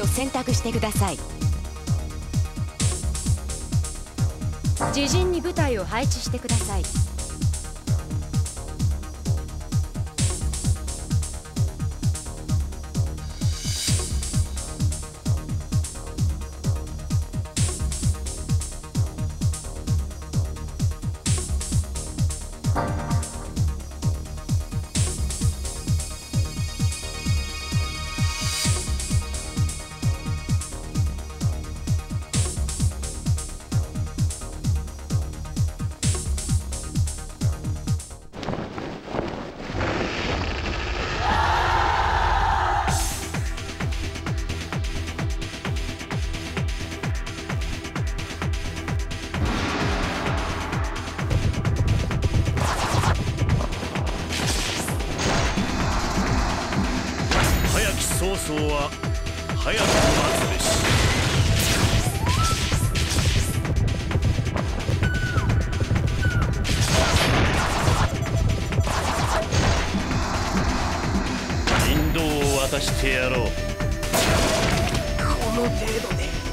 ーを選択してください。自陣に部隊を配置してください。人道は早く待つべし。渡してやろうこの程度で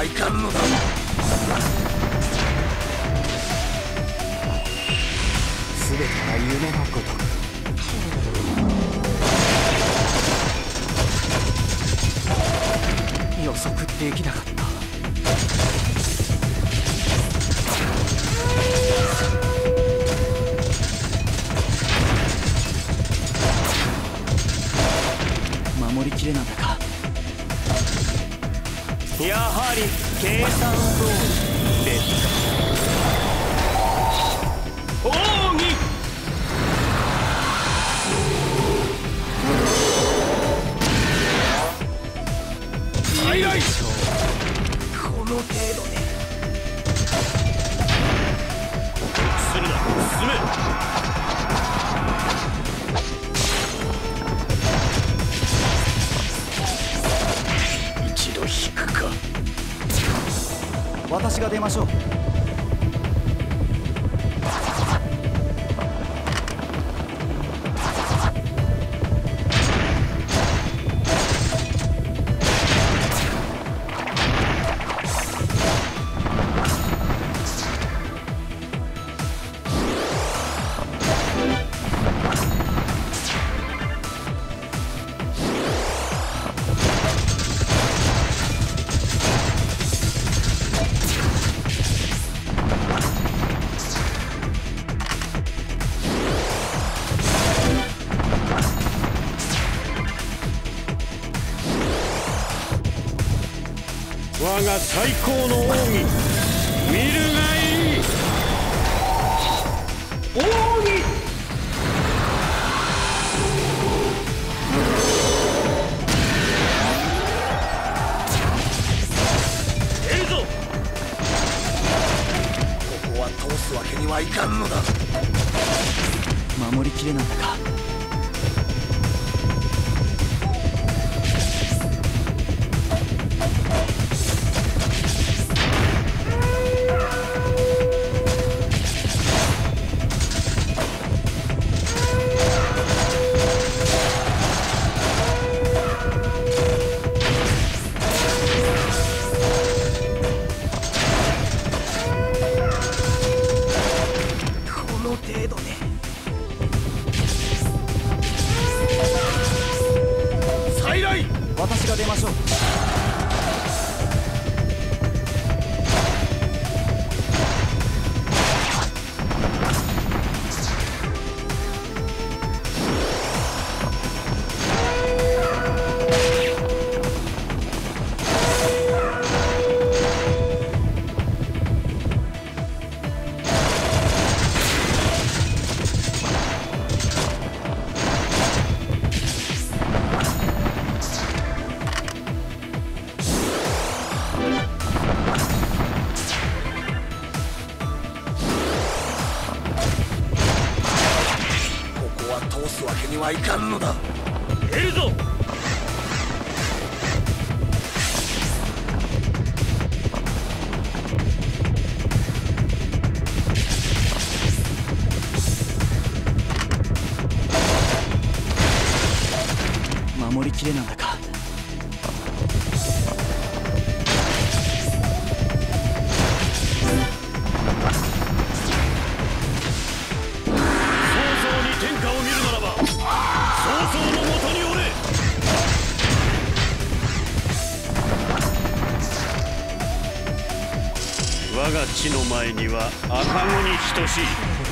はいかんのだ全ては夢のごとく。予測できなかった。守りきれなかった。やはり計算通りです。か奥義最大この程度で臆するな進め私が出ましょう。が最高の奥義。見るがいい。奥義。出るぞ。ここは通すわけにはいかんのだ。守りきれなんだか。の程度で再来。私が出ましょうすわけにはいかんのだ。守りきれなんだか我が地の前には赤子に等しい。